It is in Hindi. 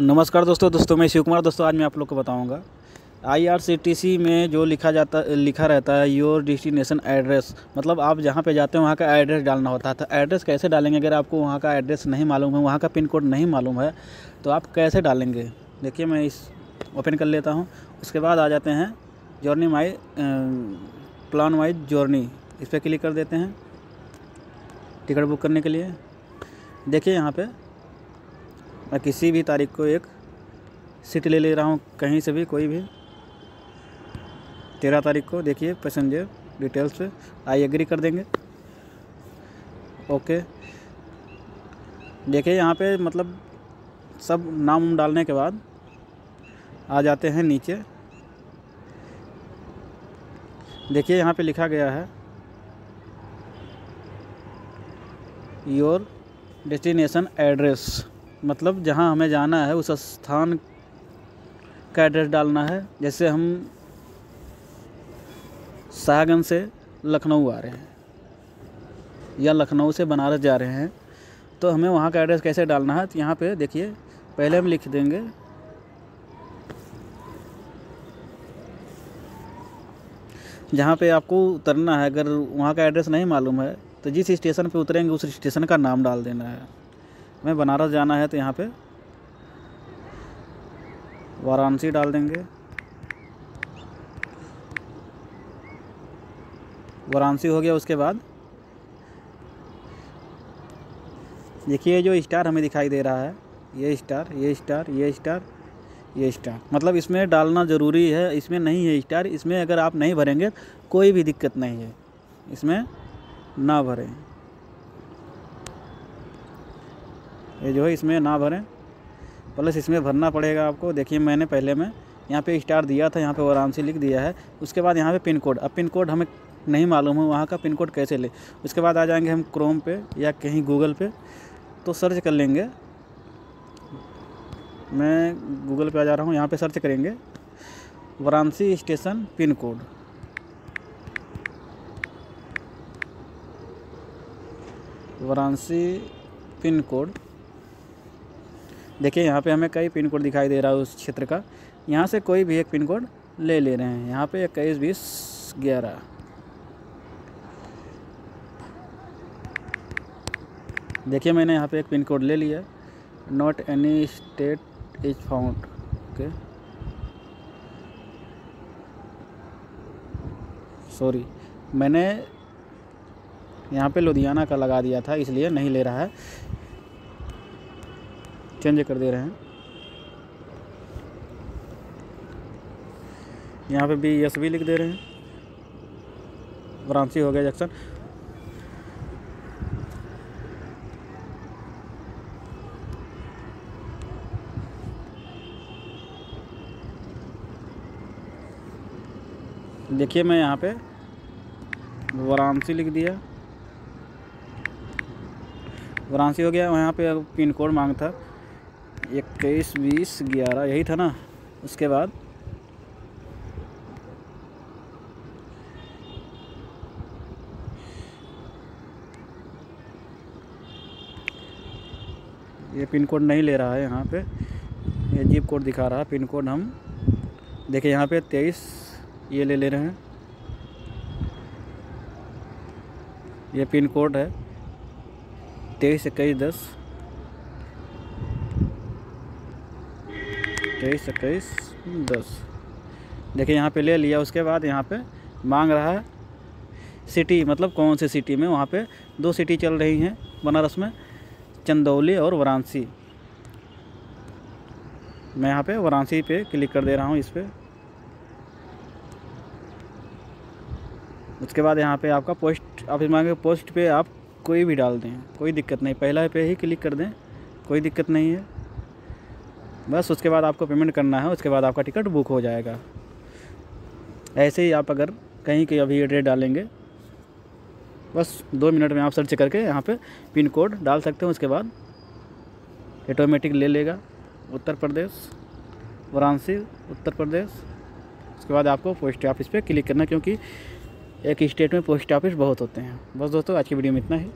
नमस्कार दोस्तों दोस्तों, मैं शिव कुमार दोस्तों, आज मैं आप लोग को बताऊँगा। आईआरसीटीसी में जो लिखा जाता, लिखा रहता है योर डेस्टिनेशन एड्रेस मतलब आप जहाँ पे जाते हैं, वहाँ का एड्रेस डालना होता है। तो एड्रेस कैसे डालेंगे? अगर आपको वहाँ का एड्रेस नहीं मालूम है, वहाँ का पिन कोड नहीं मालूम है तो आप कैसे डालेंगे? देखिए, मैं इस ओपन कर लेता हूँ। उसके बाद आ जाते हैं journey my plan wise journey इस पर क्लिक कर देते हैं टिकट बुक करने के लिए। देखिए यहाँ पे मैं किसी भी तारीख को एक सीट ले ले रहा हूँ, कहीं से भी कोई भी। तेरह तारीख को देखिए पैसेंजर डिटेल्स पे आई एग्री कर देंगे। ओके। देखिए यहाँ पे मतलब सब नाम डालने के बाद आ जाते हैं नीचे। देखिए यहाँ पे लिखा गया है योर डेस्टिनेशन एड्रेस मतलब जहाँ हमें जाना है, उस स्थान का एड्रेस डालना है, जैसे हम शाहगंज से लखनऊ आ रहे हैं या लखनऊ से बनारस जा रहे हैं तो हमें वहाँ का एड्रेस कैसे डालना है तो यहाँ पे देखिए, पहले हम लिख देंगे। जहाँ पे आपको उतरना है, अगर वहाँ का एड्रेस नहीं मालूम है तो जिस स्टेशन पे उतरेंगे, उस स्टेशन का नाम डाल देना है। हमें बनारस जाना है तो यहाँ पे। वाराणसी डाल देंगे। वाराणसी हो गया उसके बाद। देखिए, जो स्टार हमें दिखाई दे रहा है, ये स्टार ये स्टार ये स्टार ये स्टार मतलब इसमें डालना ज़रूरी है, इसमें नहीं है स्टार इसमें अगर आप नहीं भरेंगे, कोई भी दिक्कत नहीं है। इसमें ना भरें। ये जो है, इसमें ना भरें। प्लस इसमें भरना पड़ेगा आपको। देखिए, मैंने पहले में यहाँ पे स्टार दिया था, यहाँ पे वाराणसी लिख दिया है। उसके बाद यहाँ पे पिन कोड अब पिन कोड हमें नहीं मालूम है, वहाँ का पिन कोड कैसे ले। उसके बाद आ जाएँगे हम क्रोम पे या कहीं गूगल पे तो सर्च कर लेंगे। मैं गूगल पे आ जा रहा हूँ, यहाँ पे सर्च करेंगे। Varanasi station pin code Varanasi pin code देखिए, यहाँ पे हमें कई पिन कोड दिखाई दे रहा है उस क्षेत्र का। यहाँ से कोई भी एक पिन कोड ले ले रहे हैं। यहाँ पे इक्कीस, बीस, ग्यारह। देखिए, मैंने यहाँ पे एक पिन कोड ले लिया। Not any state is found okay sorry मैंने यहाँ पे लुधियाना का लगा दिया था, इसलिए नहीं ले रहा है। चेंज कर दे रहे हैं। यहाँ पे बी एस भी लिख दे रहे हैं। वाराणसी हो गया जंक्शन। देखिए मैं यहाँ पे वाराणसी लिख दिया। वाराणसी हो गया, वहाँ पे पिन कोड माँगता इक्कीस, बीस, ग्यारह, यही था ना? उसके बाद? ये पिन कोड नहीं ले रहा है यहाँ पे। ये जीप कोड दिखा रहा है, पिन कोड हम। देखिए यहाँ पे तेईस, ये ले ले रहे हैं। ये पिन कोड है। तेईस, इक्कीस, दस। तेईस इक्कीस, दस। देखिए, यहाँ पे ले लिया उसके बाद यहाँ पे मांग रहा है सिटी मतलब कौन सी सिटी में? वहाँ पे दो सिटी चल रही हैं, बनारस में चंदौली और वाराणसी। मैं यहाँ पे वाराणसी पे क्लिक कर दे रहा हूँ इस पर उसके बाद यहाँ पे आपका पोस्ट, आप इस मांगे पोस्ट पे आप कोई भी डाल दें, कोई दिक्कत नहीं। पहला पे ही क्लिक कर दें, कोई दिक्कत नहीं है। बस उसके बाद आपको पेमेंट करना है, उसके बाद आपका टिकट बुक हो जाएगा। ऐसे ही आप अगर कहीं के अभी एड्रेस डालेंगे, बस दो मिनट में आप सर्च करके यहाँ पे पिन कोड डाल सकते हैं, उसके बाद ऑटोमेटिक ले लेगा। उत्तर प्रदेश, वाराणसी, उत्तर प्रदेश, उसके बाद आपको पोस्ट ऑफ़िस पे क्लिक करना क्योंकि एक स्टेट में पोस्ट ऑफ़िस बहुत होते हैं। बस दोस्तों, आज की वीडियो में इतना ही।